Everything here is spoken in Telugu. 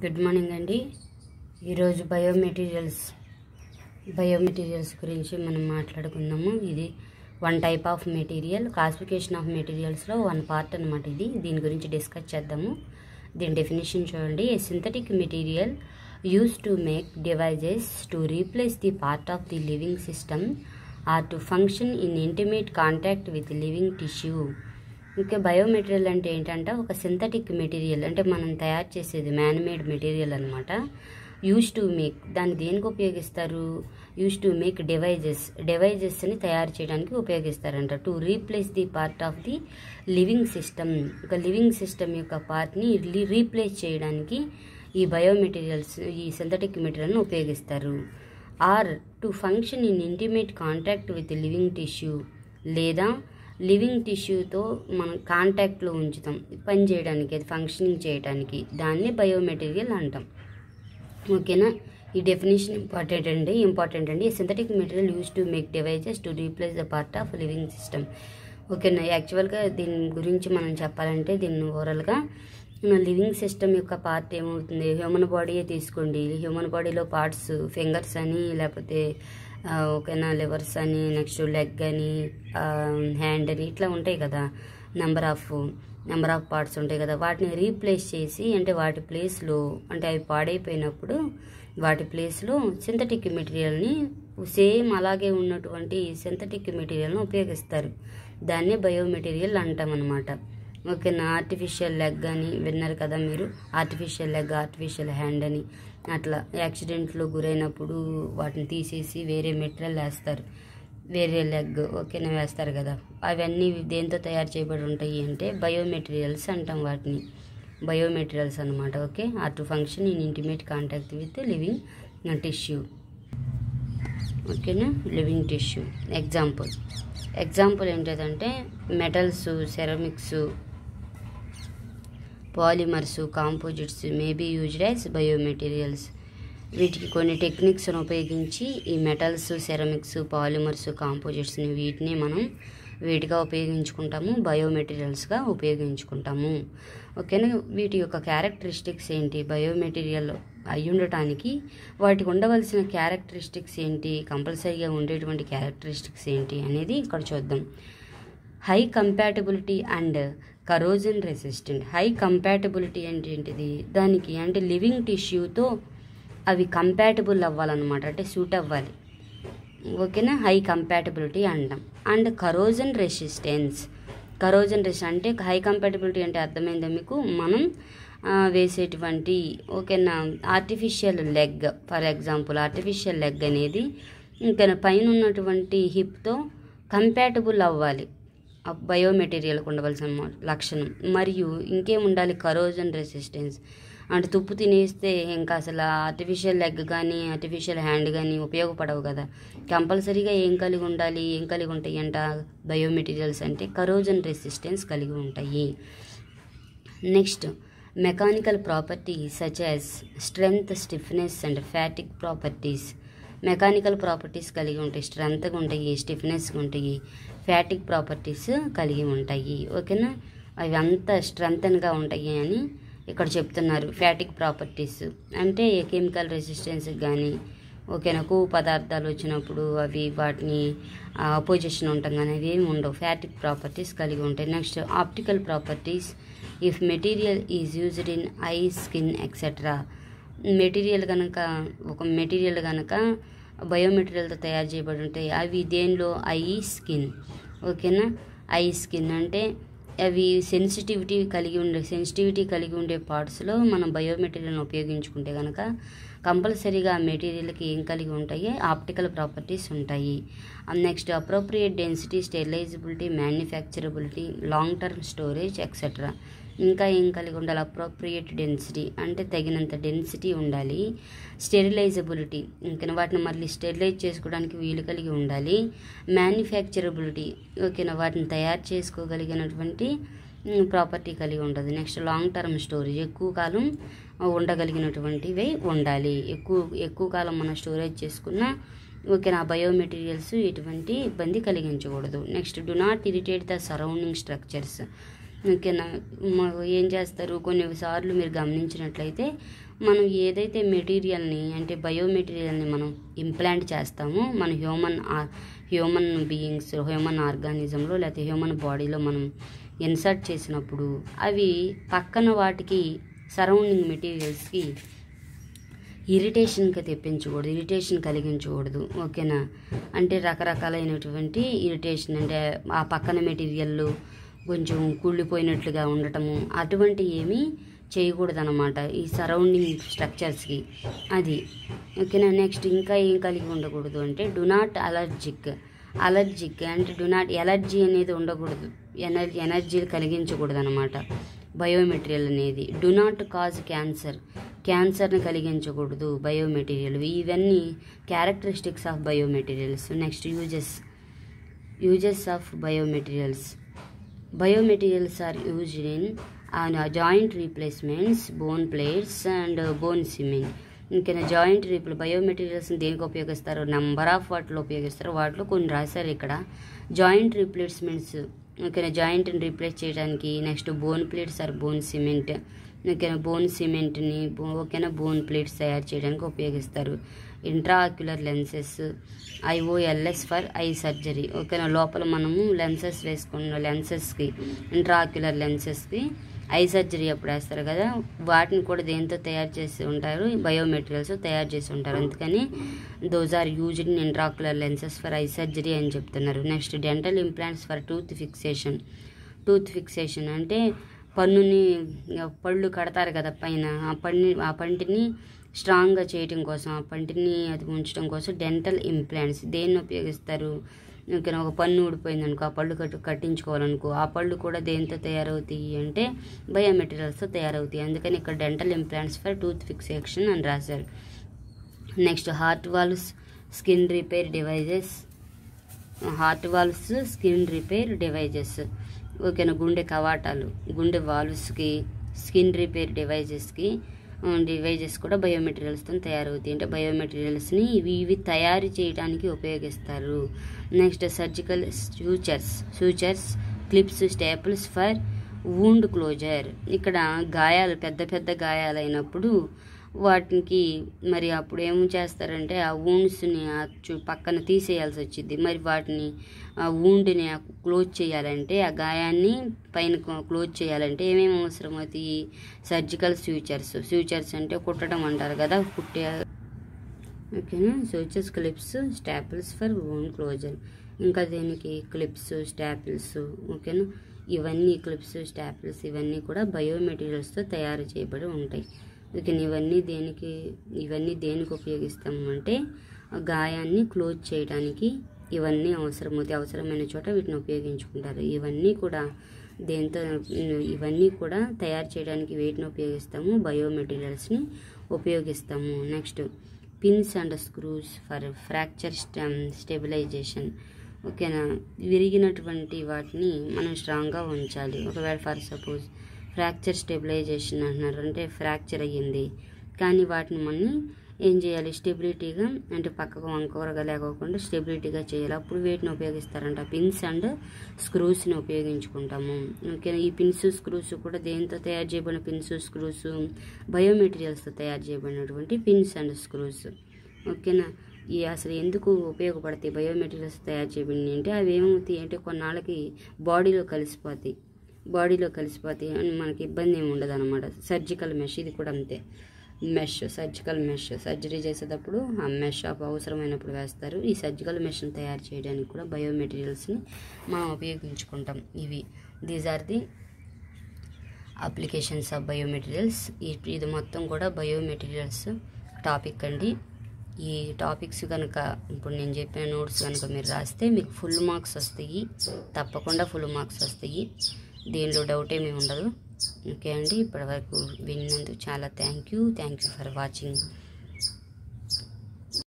గుడ్ మార్నింగ్ అండి. ఈరోజు బయోమెటీరియల్స్ బయోమెటీరియల్స్ గురించి మనం మాట్లాడుకుందాము. ఇది one type of material classification of మెటీరియల్స్లో one part అనమాట ఇది. దీని గురించి డిస్కస్ చేద్దాము. దీని డెఫినేషన్ చూడండి. A synthetic material use to make devices to replace the part of the living system or to function in intimate contact with living tissue ఇంకా బయోమెటీరియల్ అంటే ఏంటంటే ఒక సింథటిక్ మెటీరియల్ అంటే మనం తయారు చేసేది మ్యాన్మేడ్ మెటీరియల్ అనమాట యూస్ టు మేక్ దాన్ని దేనికి ఉపయోగిస్తారు? యూస్ టు మేక్ డివైజెస్ డివైజెస్ని తయారు చేయడానికి ఉపయోగిస్తారంట. To replace the part of the living system ఒక లివింగ్ సిస్టమ్ యొక్క పార్ట్ని రీప్లేస్ చేయడానికి ఈ బయోమెటీరియల్స్ ఈ సింథటిక్ మెటీరియల్ని ఉపయోగిస్తారు. Or to function in intimate contact with living tissue లేదా లివింగ్ టిష్యూతో మనం కాంటాక్ట్లో ఉంచుతాం. పని చేయడానికి అది ఫంక్షనింగ్ చేయడానికి. దాన్ని బయోమెటీరియల్ అంటాం. ఓకేనా? ఈ డెఫినేషన్ ఇంపార్టెంట్ అండి ఇంపార్టెంట్ అండి. Synthetic material use to make devices to replace the part of living system ఓకేనా? యాక్చువల్గా దీని గురించి మనం చెప్పాలంటే దీన్ని ఓవరాల్గా లివింగ్ సిస్టమ్ యొక్క పార్ట్ ఏమవుతుంది? హ్యూమన్ బాడీయే తీసుకోండి. హ్యూమన్ బాడీలో పార్ట్స్ ఫింగర్స్ అని లేకపోతే ఓకేనా లివర్స్ అని నెక్స్ట్ లెగ్ అని హ్యాండ్ అని ఇట్లా ఉంటాయి కదా number of number of parts ఉంటాయి కదా వాటిని రీప్లేస్ చేసి అంటే వాటి ప్లేస్లో అంటే అవి పాడైపోయినప్పుడు వాటి ప్లేస్లో సింథటిక్ మెటీరియల్ని సేమ్ అలాగే ఉన్నటువంటి సింథటిక్ మెటీరియల్ని ఉపయోగిస్తారు. దాన్నే బయోమెటీరియల్ అంటాం అనమాట ఓకేనా? ఆర్టిఫిషియల్ లెగ్ అని విన్నారు కదా మీరు? ఆర్టిఫిషియల్ లెగ్ ఆర్టిఫిషియల్ హ్యాండ్ అని. అట్లా యాక్సిడెంట్లో గురైనప్పుడు వాటిని తీసేసి వేరే మెటీరియల్ వేస్తారు వేరే లెగ్ ఓకేనా వేస్తారు కదా. అవన్నీ దేంతో తయారు చేయబడి ఉంటాయి అంటే బయోమెటీరియల్స్ అంటాం వాటిని. బయోమెటీరియల్స్ అనమాట okay? Or to function in intimate contact with living tissue. ఓకేనా? Living tissue. ఎగ్జాంపుల్. ఎగ్జాంపుల్ ఏంటంటే metals ceramics polymers composites maybe used as biomaterials. వీటికి కొన్ని టెక్నిక్స్ను ఉపయోగించి ఈ మెటల్స్ సెరమిక్స్ పాలిమర్స్ కాంపోజిట్స్ని వీటిని మనం వీటిగా ఉపయోగించుకుంటాము బయోమెటీరియల్స్గా ఉపయోగించుకుంటాము. ఓకేనా? వీటి యొక్క క్యారెక్టరిస్టిక్స్ ఏంటి? బయోమెటీరియల్ అయి ఉండటానికి వాటికి ఉండవలసిన క్యారెక్టరిస్టిక్స్ ఏంటి? కంపల్సరీగా ఉండేటువంటి క్యారెక్టరిస్టిక్స్ ఏంటి అనేది ఇక్కడ చూద్దాం. High compatibility and corrosion resistant. High compatibility అంటే ఏంటిది? దానికి అంటే లివింగ్ టిష్యూతో అవి కంపాటబుల్ అవ్వాలన్నమాట అంటే సూట్ అవ్వాలి. ఓకేనా? హై కంపాటబిలిటీ అంటాం. And corrosion resistance. Corrosion resist అంటే హై కంపాటబిలిటీ అంటే అర్థమైందా మీకు? మనం వేసేటువంటి ఓకేనా? Artificial leg for example artificial leg అనేది ఇంకా పైన ఉన్నటువంటి హిప్తో కంపాటబుల్ అవ్వాలి. బయోమెటీరియల్కి ఉండవలసిన లక్షణం. మరియు ఇంకేం ఉండాలి? కరోజన్ రెసిస్టెన్స్ అంటే తుప్పు తినేస్తే ఇంకా అసలు ఆర్టిఫిషియల్ లెగ్ కానీ ఆర్టిఫిషియల్ హ్యాండ్ కానీ ఉపయోగపడవు కదా. కంపల్సరీగా ఏం కలిగి ఉండాలి? ఏం కలిగి ఉంటాయి అంట? బయోమెటీరియల్స్ అంటే కరోజన్ రెసిస్టెన్స్ కలిగి ఉంటాయి. Next mechanical property such as strength stiffness and fatigue properties mechanical properties కలిగి ఉంటాయి స్ట్రెంత్గా ఉంటాయి స్టిఫ్నెస్గా ఉంటాయి ఫ్యాటిక్ ప్రాపర్టీస్ కలిగి ఉంటాయి. ఓకేనా? అవి అంత స్ట్రెంగ్తన్గా ఉంటాయి అని ఇక్కడ చెప్తున్నారు ఫ్యాటిక్ ప్రాపర్టీస్. అంటే కెమికల్ రెసిస్టెన్స్ కానీ ఓకేనా కొవ్వు పదార్థాలు వచ్చినప్పుడు అవి వాటిని అపోజిషన్ ఉంటాం కానీ అవి ఏమి ఉండవు. ఫ్యాటిక్ ప్రాపర్టీస్ కలిగి ఉంటాయి. Next optical properties. If material is used in eye skin etcetera material కనుక ఒక మెటీరియల్ కనుక బయోమెటీరియల్తో తయారు చేయబడి ఉంటాయి అవి దేనిలో? Eye skin. ఓకేనా? ఐ స్కిన్ అంటే అవి సెన్సిటివిటీ కలిగి ఉండే సెన్సిటివిటీ కలిగి ఉండే పార్ట్స్లో మనం బయోమెటీరియల్ని ఉపయోగించుకుంటే కనుక కంపల్సరీగా ఆ మెటీరియల్కి ఏం కలిగి ఉంటాయి ఆప్టికల్ ప్రాపర్టీస్ ఉంటాయి. Next appropriate density sterilizability manufacturability long term storage etcetera. ఇంకా ఏం కలిగి ఉండాలి? అప్రోప్రియేట్ డెన్సిటీ అంటే తగినంత డెన్సిటీ ఉండాలి. స్టెరిలైజబిలిటీ ఇంకా వాటిని మళ్ళీ స్టెరిలైజ్ చేసుకోవడానికి వీలు కలిగి ఉండాలి. మ్యానుఫ్యాక్చరబిలిటీ ఓకేనా? వాటిని తయారు చేసుకోగలిగినటువంటి ప్రాపర్టీ కలిగి ఉంటుంది నెక్స్ట్ లాంగ్ టర్మ్ స్టోరేజ్ ఎక్కువ కాలం ఉండగలిగినటువంటివి ఉండాలి. ఎక్కువ ఎక్కువ కాలం మనం స్టోరేజ్ చేసుకున్న ఓకే నా బయోమెటీరియల్స్ ఎటువంటి ఇబ్బంది కలిగించకూడదు. Next do not irritate the surrounding structures ఓకేనా ఏం చేస్తారు? కొన్నిసార్లు మీరు గమనించినట్లయితే మనం ఏదైతే మెటీరియల్ని అంటే బయో మెటీరియల్ని మనం ఇంప్లాంట్ చేస్తామో మన హ్యూమన్ హ్యూమన్ బీయింగ్స్ హ్యూమన్ ఆర్గానిజంలో లేకపోతే హ్యూమన్ బాడీలో మనం ఇన్సర్ట్ చేసినప్పుడు అవి పక్కన వాటికి సరౌండింగ్ మెటీరియల్స్కి ఇరిటేషన్కి తెప్పించకూడదు ఇరిటేషన్ కలిగించకూడదు. ఓకేనా? అంటే రకరకాలైనటువంటి ఇరిటేషన్ అంటే ఆ పక్కన మెటీరియల్లు కొంచెం కూలిపోయినట్లుగా ఉండటము అటువంటి ఏమీ చేయకూడదనమాట ఈ సరౌండింగ్ స్ట్రక్చర్స్కి అది. ఓకేనా? నెక్స్ట్ ఇంకా ఏం కలిగి ఉండకూడదు అంటే డు నాట్ అలర్జిక్ అలర్జిక్ అంటే డు నాట్ ఎలర్జీ అనేది ఉండకూడదు. ఎనర్జీ ఎనర్జీ కలిగించకూడదు అనమాట బయోమెటీరియల్ అనేది. డు నాట్ కాజ్ క్యాన్సర్ క్యాన్సర్ని కలిగించకూడదు బయోమెటీరియల్ ఇవన్నీ characteristics of biomaterials next uses uses of biomaterials biomaterials are used in joint replacements bone plates and bone cement ఇంకా జాయింట్ రీప్లే బయోమెటీరియల్స్ని దేనికి ఉపయోగిస్తారు? నెంబర్ ఆఫ్ వాటిలో ఉపయోగిస్తారు? వాటిలో కొన్ని రాశారు ఇక్కడ. జాయింట్ రీప్లేస్మెంట్స్ ఓకేనా జాయింట్ని రీప్లేస్ చేయడానికి next bone plates or bone cement ఓకేనా బోన్ సిమెంట్ని ఓకేనా బోన్ ప్లేట్స్ తయారు చేయడానికి ఉపయోగిస్తారు. Intraocular lenses IOLs for eye surgery. ఓకేనా లోపల మనము లెన్సెస్ వేసుకున్న లెన్సెస్కి ఇంట్రాక్యులర్ లెన్సెస్కి ఐ సర్జరీ అప్పుడు వేస్తారు కదా. వాటిని కూడా దేంతో తయారు చేసి ఉంటారు? బయోమెటీరియల్స్ తయారు చేసి ఉంటారు. అందుకని those are used in intraocular lenses for eye surgery అని చెప్తున్నారు. Next dental implants for tooth fixation tooth fixation అంటే పన్నుని పళ్ళు కడతారు కదా పైన. ఆ పన్ను ఆ పంటిని స్ట్రాంగ్గా చేయటం కోసం ఆ పంటిని అది ఉంచడం కోసం డెంటల్ ఇంప్లాంట్స్. దేన్ని ఉపయోగిస్తారు? ఇంకా ఒక పన్ను ఊడిపోయింది అనుకో ఆ పళ్ళు కట్టు కట్టించుకోవాలనుకో ఆ పళ్ళు కూడా దేంతో తయారవుతాయి అంటే బయోమెటీరియల్స్తో తయారవుతాయి. అందుకని ఇక్కడ dental implants for tooth fixation అని రాశారు. Next heart valves skin repair devices. Heart valves skin repair devices. ఓకేనా గుండె కవాటాలు గుండె వాల్వ్స్కి స్కిన్ రిపేర్ డివైజెస్కి డివైజెస్ కూడా బయోమెటీరియల్స్తో తయారవుతాయి. అంటే బయోమెటీరియల్స్ని ఇవి ఇవి తయారు చేయడానికి ఉపయోగిస్తారు. Next surgical sutures sutures clips staples for wound closure. ఇక్కడ గాయాలు పెద్ద పెద్ద గాయాలైనప్పుడు వాటికి మరి అప్పుడు ఏం చేస్తారంటే ఆ వూండ్స్ని ఆ చు- పక్కన తీసేయాల్సి వచ్చింది మరి వాటిని ఆ వూండ్ని క్లోజ్ చేయాలంటే ఆ గాయాన్ని పైన క్లోజ్ చేయాలంటే ఏమేమి అవసరం? అవుతాయి సర్జికల్ ఫ్యూచర్స్ ఫ్యూచర్స్ అంటే కుట్టడం అంటారు కదా కుట్టే ఓకేనా? Sutures clips staples for wound closure ఇంకా దీనికి? క్లిప్స్ స్టాపిల్స్ ఓకేనా? ఇవన్నీ క్లిప్స్ స్టాపిల్స్ ఇవన్నీ కూడా బయోమెటీరియల్స్తో తయారు చేయబడి ఉంటాయి. ఓకే ఇవన్నీ దేనికి ఇవన్నీ దేనికి ఉపయోగిస్తాము అంటే గాయాన్ని క్లోజ్ చేయడానికి ఇవన్నీ అవసరమవుతాయి అవసరమైన చోట వీటిని ఉపయోగించుకుంటారు. ఇవన్నీ కూడా దేంతో ఇవన్నీ కూడా తయారు చేయడానికి వేటిని ఉపయోగిస్తాము బయోమెటీరియల్స్ని ఉపయోగిస్తాము. Next pins and screws for fracture stabilization. ఓకేనా? విరిగినటువంటి వాటిని మనం స్ట్రాంగ్గా ఉంచాలి. ఒకవేళ ఫర్ సపోజ్ ఫ్రాక్చర్ స్టెబిలైజేషన్ అంటున్నారు. అంటే ఫ్రాక్చర్ అయ్యింది. కానీ వాటిని మనం ఏం చేయాలి? స్టెబిలిటీగా అంటే పక్కకు వంకరగా లేకోకుండా స్టెబిలిటీగా చేయాలి. అప్పుడు వీటిని ఉపయోగిస్తారంట? పిన్స్ అండ్ స్క్రూస్ని ఉపయోగించుకుంటాము. ఓకే ఈ పిన్స్ స్క్రూస్ కూడా దేంతో తయారు చేయబడిన పిన్స్ స్క్రూస్ బయోమెటీరియల్స్తో తయారు చేయబడినటువంటి పిన్స్ అండ్ స్క్రూస్. ఓకేనా? ఈ అసలు ఎందుకు ఉపయోగపడతాయి బయోమెటీరియల్స్ తయారు చేయబడి అంటే అవి ఏమవుతాయి అంటే కొన్నాళ్ళకి బాడీలో కలిసిపోతాయి. బాడీలో కలిసిపోతాయి అని మనకి ఇబ్బంది ఏమి ఉండదు అనమాట సర్జికల్ మెష్ ఇది కూడా అంతే. మెష్ సర్జికల్ మెష్ సర్జరీ చేసేటప్పుడు ఆ మెష్ ఆఫ్ అవసరమైనప్పుడు వేస్తారు. ఈ సర్జికల్ మెష్ని తయారు చేయడానికి కూడా బయోమెటీరియల్స్ని మనం ఉపయోగించుకుంటాం. ఇవి. These are the applications of biomaterials ఇది మొత్తం కూడా బయోమెటీరియల్స్ టాపిక్ అండి. ఈ టాపిక్స్ కనుక ఇప్పుడు నేను చెప్పిన నోట్స్ కనుక మీరు రాస్తే మీకు ఫుల్ మార్క్స్ వస్తాయి. తప్పకుండా ఫుల్ మార్క్స్ వస్తాయి. దీనిలో డౌట్ ఏమీ ఉండదు. ఓకే అండి ఇప్పటివరకు విన్నందుకు చాలా thank you thank you for watching